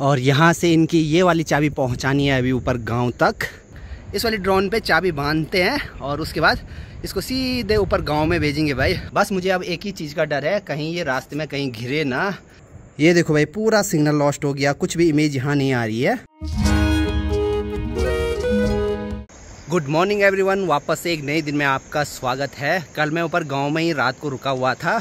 और यहाँ से इनकी ये वाली चाबी पहुँचानी है अभी ऊपर गाँव तक। इस वाली ड्रोन पे चाबी बांधते हैं और उसके बाद इसको सीधे ऊपर गाँव में भेजेंगे भाई। बस मुझे अब एक ही चीज़ का डर है, कहीं ये रास्ते में कहीं घिरे ना। ये देखो भाई, पूरा सिग्नल लॉस्ट हो गया, कुछ भी इमेज यहाँ नहीं आ रही है। गुड मॉर्निंग एवरीवन वापस से एक नए दिन में आपका स्वागत है। कल मैं ऊपर गाँव में ही रात को रुका हुआ था,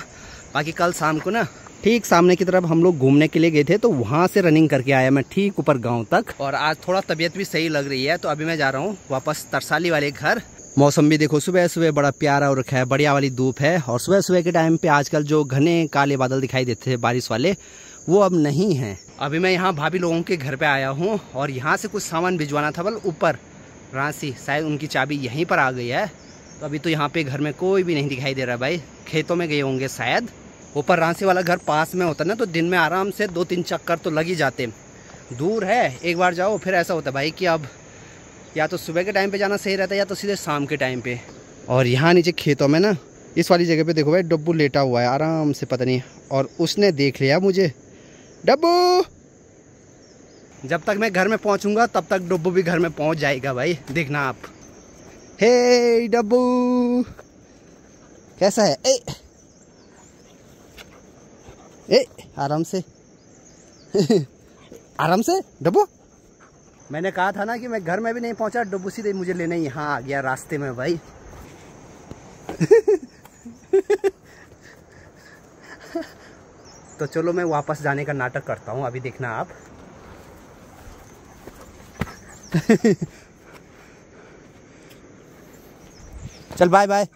बाकी कल शाम को ना ठीक सामने की तरफ़ हम लोग घूमने के लिए गए थे तो वहाँ से रनिंग करके आया मैं ठीक ऊपर गाँव तक। और आज थोड़ा तबीयत भी सही लग रही है तो अभी मैं जा रहा हूँ वापस तरसाली वाले घर। मौसम भी देखो, सुबह सुबह बड़ा प्यारा हो रखा है बढ़िया वाली धूप है, और सुबह सुबह के टाइम पे आजकल जो घने काले बादल दिखाई देते थे बारिश वाले, वो अब नहीं है। अभी मैं यहाँ भाभी लोगों के घर पे आया हूँ, और यहाँ से कुछ सामान भिजवाना था, बल ऊपर रांसी, शायद उनकी चाबी यहीं पर आ गई है। तो अभी तो यहाँ पे घर में कोई भी नहीं दिखाई दे रहा भाई, खेतों में गए होंगे शायद। ऊपर रांसी वाला घर पास में होता ना तो दिन में आराम से दो तीन चक्कर तो लग ही जाते दूर है, एक बार जाओ, फिर ऐसा होता भाई कि अब या तो सुबह के टाइम पे जाना सही रहता है या तो सीधे शाम के टाइम पे। और यहाँ नीचे खेतों में ना, इस वाली जगह पे देखो भाई, डब्बू लेटा हुआ है, आराम से पता नहीं, और उसने देख लिया मुझे। डब्बू! जब तक मैं घर में पहुंचूँगा, तब तक डब्बू भी घर में पहुँच जाएगा भाई, देखना आप। हे डब्बू! कैसा है? ए! ए, आराम से। आराम से, डब्बू? मैंने कहा था ना कि मैं घर में भी नहीं पहुँचा, डब्बू सीधे मुझे लेने यहाँ आ गया रास्ते में भाई। तो चलो मैं वापस जाने का नाटक करता हूँ, अभी देखना आप। चल बाय बाय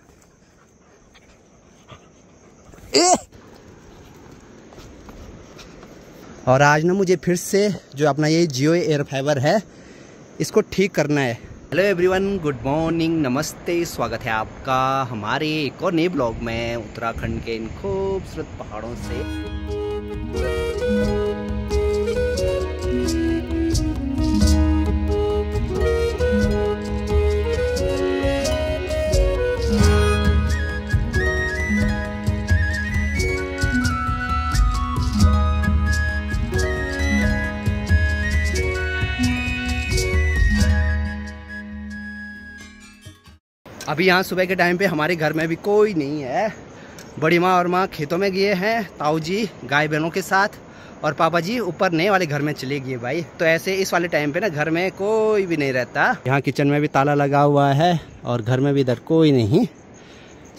और आज ना मुझे फिर से जो अपना ये जियो एयर फाइबर है, इसको ठीक करना है। हेलो एवरीवन गुड मॉर्निंग नमस्ते, स्वागत है आपका हमारे एक और नए ब्लॉग में, उत्तराखंड के इन खूबसूरत पहाड़ों से। अभी यहाँ सुबह के टाइम पे हमारे घर में भी कोई नहीं है। बड़ी माँ और माँ खेतों में गए हैं, ताऊ जी, गाय बहनों के साथ, और पापा जी ऊपर नए वाले घर में चले गए भाई। तो ऐसे इस वाले टाइम पे ना घर में कोई भी नहीं रहता। यहाँ किचन में भी ताला लगा हुआ है, और घर में भी इधर कोई नहीं।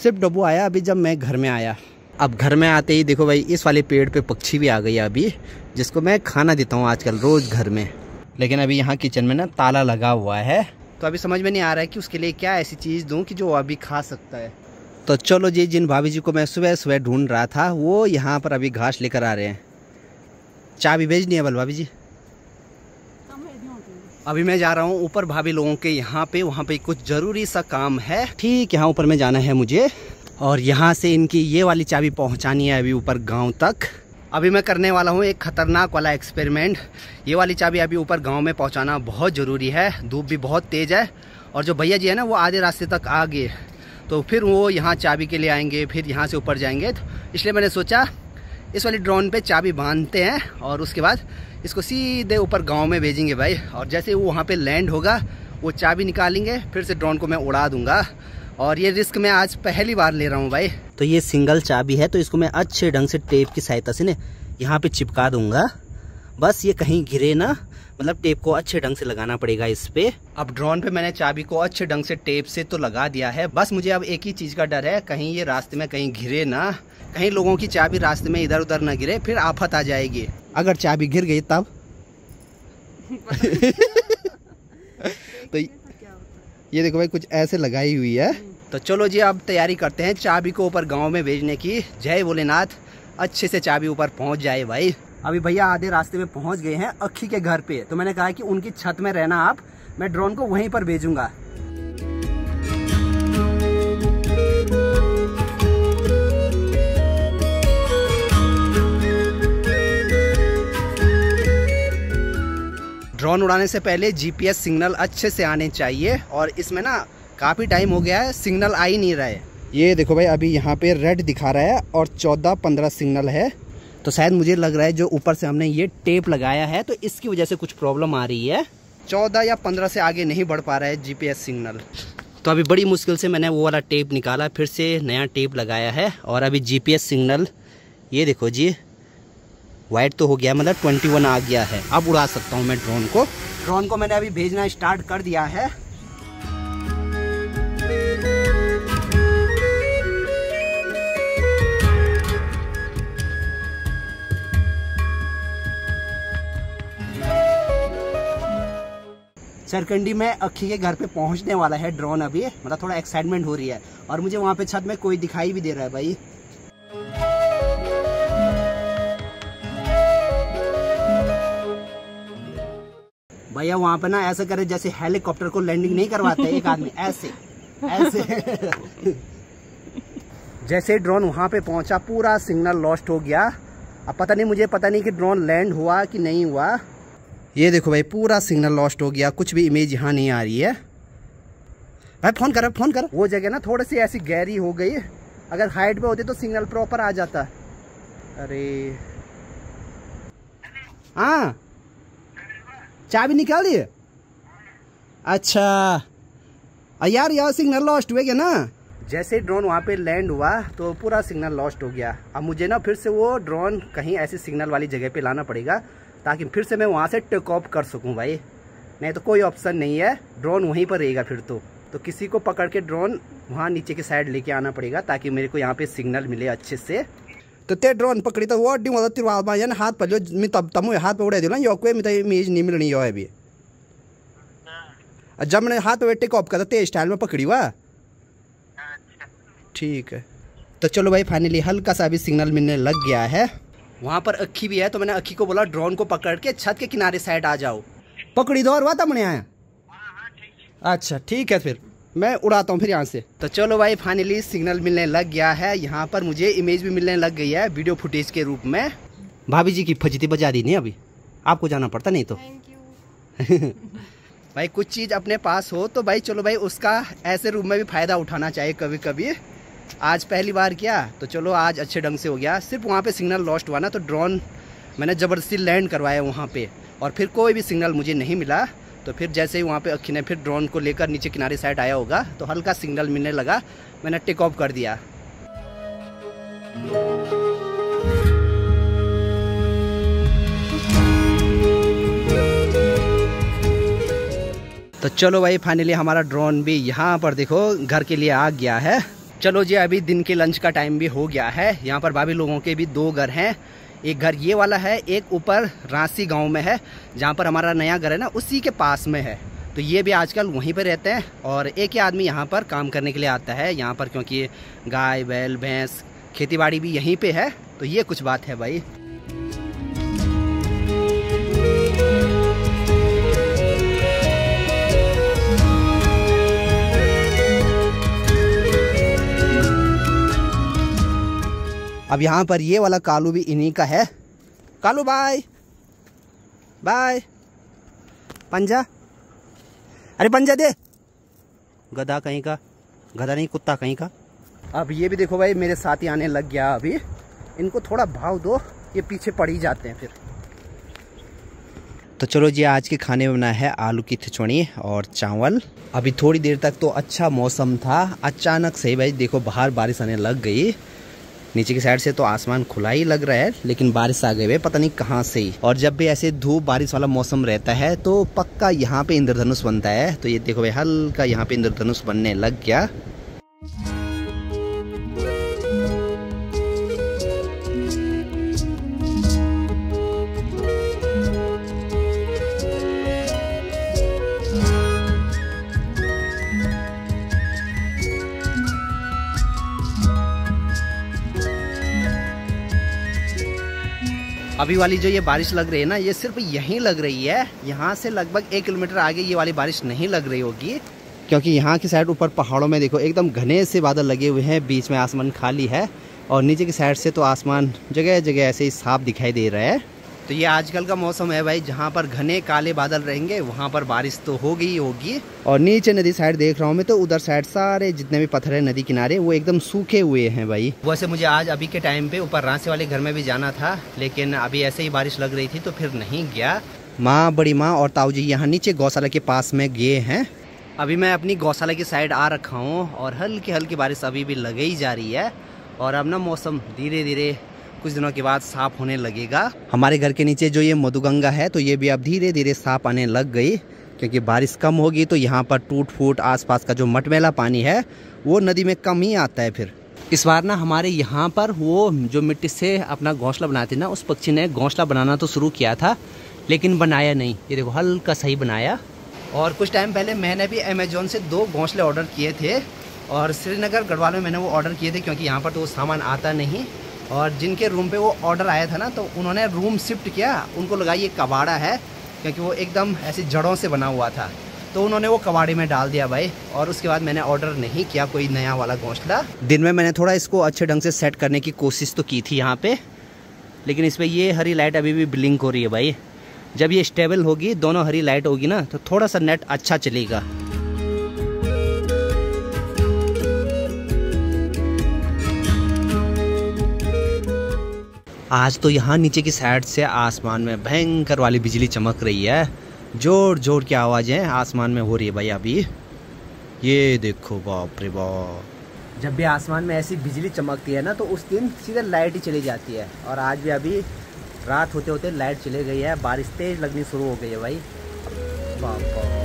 सिर्फ़ डब्बू आया अभी जब मैं घर में आया। अब घर में आते ही देखो भाई, इस वाले पेड़ पे पक्षी भी आ गई अभी, जिसको मैं खाना देता हूँ आजकल रोज घर में। लेकिन अभी यहाँ किचन में ना ताला लगा हुआ है तो अभी समझ में नहीं आ रहा है कि उसके लिए क्या ऐसी चीज़ दूँ कि जो अभी खा सकता है। तो चलो जी, जिन भाभी जी को मैं सुबह सुबह ढूंढ रहा था, वो यहाँ पर अभी घास लेकर आ रहे हैं। चाबी भेजनी है बल भाभी जी? अभी मैं जा रहा हूँ ऊपर भाभी लोगों के यहाँ पे, वहाँ पे कुछ ज़रूरी सा काम है। ठीक, यहाँ ऊपर में जाना है मुझे। और यहाँ से इनकी ये वाली चाबी पहुँचानी है अभी ऊपर गाँव तक। अभी मैं करने वाला हूँ एक ख़तरनाक वाला एक्सपेरिमेंट ये वाली चाबी अभी ऊपर गाँव में पहुँचाना बहुत ज़रूरी है। धूप भी बहुत तेज़ है और जो भैया जी है ना, वो आधे रास्ते तक आ गए। तो फिर वो यहाँ चाबी के लिए आएँगे, फिर यहाँ से ऊपर जाएँगे। तो इसलिए मैंने सोचा, इस वाली ड्रोन पे चाबी बांधते हैं और उसके बाद इसको सीधे ऊपर गाँव में भेजेंगे भाई। और जैसे वो वहाँ पर लैंड होगा, वो चाबी निकालेंगे, फिर से ड्रोन को मैं उड़ा दूँगा। और ये रिस्क मैं आज पहली बार ले रहा हूँ भाई। तो ये सिंगल चाबी है तो इसको मैं अच्छे ढंग से टेप की सहायता से ना यहाँ पे चिपका दूँगा। बस ये कहीं घिरे ना मतलब टेप को अच्छे ढंग से लगाना पड़ेगा इस पे। अब ड्रोन पे मैंने चाबी को अच्छे ढंग से टेप से तो लगा दिया है बस मुझे अब एक ही चीज़ का डर है कहीं ये रास्ते में कहीं घिरे ना कहीं लोगों की चाबी रास्ते में इधर उधर ना गिरे फिर आफत आ जाएगी। अगर चाबी गिर गई तब? तो ये देखो भाई, कुछ ऐसे लगाई हुई है। तो चलो जी, अब तैयारी करते हैं चाबी को ऊपर गाँव में भेजने की। जय भोलेनाथ, अच्छे से चाबी ऊपर पहुँच जाए भाई। अभी भैया आधे रास्ते में पहुँच गए हैं अखी के घर पे। तो मैंने कहा कि उनकी छत में रहना आप, मैं ड्रोन को वहीं पर भेजूँगा। ड्रोन उड़ाने से पहले जीपीएस सिग्नल अच्छे से आने चाहिए और इसमें ना काफ़ी टाइम हो गया है, सिग्नल आ ही नहीं रहा है। ये देखो भाई, अभी यहाँ पे रेड दिखा रहा है और चौदह पंद्रह सिग्नल है। तो शायद मुझे लग रहा है जो ऊपर से हमने ये टेप लगाया है तो इसकी वजह से कुछ प्रॉब्लम आ रही है। चौदह या पंद्रह से आगे नहीं बढ़ पा रहा है जीपीएस सिग्नल। तो अभी बड़ी मुश्किल से मैंने वो वाला टेप निकाला, फिर से नया टेप लगाया है और अभी जीपीएस सिग्नल, ये देखो जी वाइट तो हो गया मतलब ट्वेंटी वन आ गया है। अब उड़ा सकता हूँ मैं ड्रोन को। ड्रोन को मैंने अभी भेजना स्टार्ट कर दिया है। सरकंडी में अखी के घर पे पहुँचने वाला है ड्रोन अभी। मतलब थोड़ा एक्साइटमेंट हो रही है। और मुझे वहाँ पे छत में कोई दिखाई भी दे रहा है भाई। भैया वहाँ पे ना ऐसे करे जैसे हेलीकॉप्टर को लैंडिंग नहीं करवाते एक आदमी, ऐसे ऐसे। जैसे ड्रोन वहाँ पे पहुँचा, पूरा सिग्नल लॉस्ट हो गया। अब पता नहीं, मुझे पता नहीं कि ड्रोन लैंड हुआ कि नहीं हुआ। ये देखो भाई, पूरा सिग्नल लॉस्ट हो गया, कुछ भी इमेज यहाँ नहीं आ रही है। भाई, फ़ोन कर फ़ोन कर। वो जगह ना थोड़ी सी ऐसी गहरी हो गई अगर हाइट पे होती तो सिग्नल प्रॉपर आ जाता। अरे। हाँ। चाबी निकाल दिए? अच्छा। यार यार सिग्नल लॉस्ट हुए गया ना? जैसे ड्रोन वहाँ पे लैंड हुआ तो पूरा सिग्नल लॉस्ट हो गया। अब मुझे ना फिर से वो ड्रोन कहीं ऐसी सिग्नल वाली जगह पे लाना पड़ेगा, ताकि फिर से मैं वहाँ से टेक ऑफ़ कर सकूँ भाई। नहीं तो कोई ऑप्शन नहीं है। ड्रोन वहीं पर रहेगा फिर तो। तो किसी को पकड़ के ड्रोन वहाँ नीचे की साइड लेके आना पड़ेगा, ताकि मेरे को यहाँ पे सिग्नल मिले अच्छे से। तो ते ड्रोन पकड़ी तो वो डिंग तिरवाल यानी हाथ पर जो मैं तब तमु हाथ पर उड़ा दिला यो कोई मैं इमेज नहीं मिलनी यो अभी जब मैंने हाथ पे टेक ऑफ़ करा ते स्टाइल में पकड़ी हुआ। ठीक है। तो चलो भाई फाइनली हल्का सा अभी सिग्नल मिलने लग गया है। वहाँ पर अक्खी भी है तो मैंने अक्खी को बोला ड्रोन को पकड़ के छत के किनारे साइड आ जाओ। पकड़ी दो और हुआ था मैंने आया? अच्छा ठीक है फिर। मैं उड़ाता हूँ फिर यहाँ से। तो चलो भाई फाइनली सिग्नल मिलने लग गया है। यहाँ पर मुझे इमेज भी मिलने लग गई है वीडियो फुटेज के रूप में। भाभी जी की फजती बजा दी नहीं अभी? आपको जाना पड़ता नहीं तो। भाई कुछ चीज़ अपने पास हो तो भाई चलो भाई उसका ऐसे रूप में भी फ़ायदा उठाना चाहिए कभी कभी आज पहली बार किया तो चलो आज अच्छे ढंग से हो गया। सिर्फ़ वहाँ पे सिग्नल लॉस्ट हुआ ना तो ड्रोन मैंने ज़बरदस्ती लैंड करवाया वहाँ पे। और फिर कोई भी सिग्नल मुझे नहीं मिला। तो फिर जैसे ही वहाँ पे अक्खी ने फिर ड्रोन को लेकर नीचे किनारे साइड आया होगा तो हल्का सिग्नल मिलने लगा। मैंने टेक ऑफ़ कर दिया। तो चलो भाई फाइनली हमारा ड्रोन भी यहाँ पर देखो, घर के लिए आ गया है। चलो जी, अभी दिन के लंच का टाइम भी हो गया है। यहाँ पर भाभी लोगों के भी दो घर हैं। एक घर ये वाला है, एक ऊपर रांसी गाँव में है, जहाँ पर हमारा नया घर है ना, उसी के पास में है। तो ये भी आजकल वहीं पर रहते हैं और एक ही आदमी यहाँ पर काम करने के लिए आता है, यहाँ पर क्योंकि गाय, बैल, भैंस खेती बाड़ी भी यहीं पे है। तो ये कुछ बात है भाई। अब यहाँ पर ये वाला कालू भी इन्हीं का है। कालू बाय बाय पंजा। अरे पंजा दे। गधा कहीं का? गधा नहीं, कुत्ता कहीं का? अब ये भी देखो भाई, मेरे साथ ही आने लग गया अभी। इनको थोड़ा भाव दो, ये पीछे पड़ ही जाते हैं फिर। तो चलो जी, आज के खाने में बनाया है आलू की खिचड़ी और चावल। अभी थोड़ी देर तक तो अच्छा मौसम था। अचानक से भाई, देखो बाहर बारिश आने लग गई। नीचे की साइड से तो आसमान खुला ही लग रहा है, लेकिन बारिश आ गई है, पता नहीं कहाँ से ही। और जब भी ऐसे धूप बारिश वाला मौसम रहता है तो पक्का यहाँ पे इंद्रधनुष बनता है। तो ये देखो भाई, हल्का यहाँ पे इंद्रधनुष बनने लग गया। अभी वाली जो ये बारिश लग रही है ना, ये सिर्फ़ यहीं लग रही है। यहाँ से लगभग एक किलोमीटर आगे ये वाली बारिश नहीं लग रही होगी, क्योंकि यहाँ की साइड ऊपर पहाड़ों में देखो, एकदम घने से बादल लगे हुए हैं, बीच में आसमान खाली है और नीचे की साइड से तो आसमान जगह जगह ऐसे ही साफ़ दिखाई दे रहा है। तो ये आजकल का मौसम है भाई, जहाँ पर घने काले बादल रहेंगे, वहाँ पर बारिश तो होगी ही होगी। और नीचे नदी साइड देख रहा हूँ मैं तो उधर साइड सारे जितने भी पत्थर है नदी किनारे, वो एकदम सूखे हुए हैं भाई। वैसे मुझे आज अभी के टाइम पे ऊपर रांचे वाले घर में भी जाना था, लेकिन अभी ऐसे ही बारिश लग रही थी तो फिर नहीं गया। माँ, बड़ी माँ और ताऊ जी यहाँ नीचे गौशाला के पास में गए हैं। अभी मैं अपनी गौशाला की साइड आ रखा हूँ और हल्की हल्की बारिश अभी भी लगे ही जा रही है। और अब ना मौसम धीरे धीरे कुछ दिनों के बाद साफ़ होने लगेगा। हमारे घर के नीचे जो ये मधुगंगा है तो ये भी अब धीरे धीरे साफ़ आने लग गई। क्योंकि बारिश कम होगी तो यहाँ पर टूट फूट आसपास का जो मटमेला पानी है, वो नदी में कम ही आता है फिर। इस बार ना हमारे यहाँ पर वो जो मिट्टी से अपना घोंसला बनाते ना, उस पक्षी ने घोंसला बनाना तो शुरू किया था, लेकिन बनाया नहीं। ये देखो, हल्का सही बनाया। और कुछ टाइम पहले मैंने भी अमेजोन से दो घोंसले ऑर्डर किए थे, और श्रीनगर गढ़वाल में मैंने वो ऑर्डर किए थे, क्योंकि यहाँ पर तो वो सामान आता नहीं। और जिनके रूम पे वो ऑर्डर आया था ना तो उन्होंने रूम शिफ्ट किया। उनको लगा ये कबाड़ा है, क्योंकि वो एकदम ऐसी जड़ों से बना हुआ था। तो उन्होंने वो कबाड़ी में डाल दिया भाई, और उसके बाद मैंने ऑर्डर नहीं किया कोई नया वाला घोंसला। दिन में मैंने थोड़ा इसको अच्छे ढंग से सेट करने की कोशिश तो की थी यहाँ पे, लेकिन इस पर ये हरी लाइट अभी भी ब्लिंक हो रही है भाई। जब ये स्टेबल होगी, दोनों हरी लाइट होगी ना तो थोड़ा सा नेट अच्छा चलेगा। आज तो यहाँ नीचे की साइड से आसमान में भयंकर वाली बिजली चमक रही है। ज़ोर ज़ोर की आवाज़ें आसमान में हो रही है भाई अभी। ये देखो बाप रे बाप। जब भी आसमान में ऐसी बिजली चमकती है ना तो उस दिन सीधे लाइट ही चली जाती है। और आज भी अभी रात होते होते लाइट चली गई है। बारिश तेज लगनी शुरू हो गई है भाई। बाप।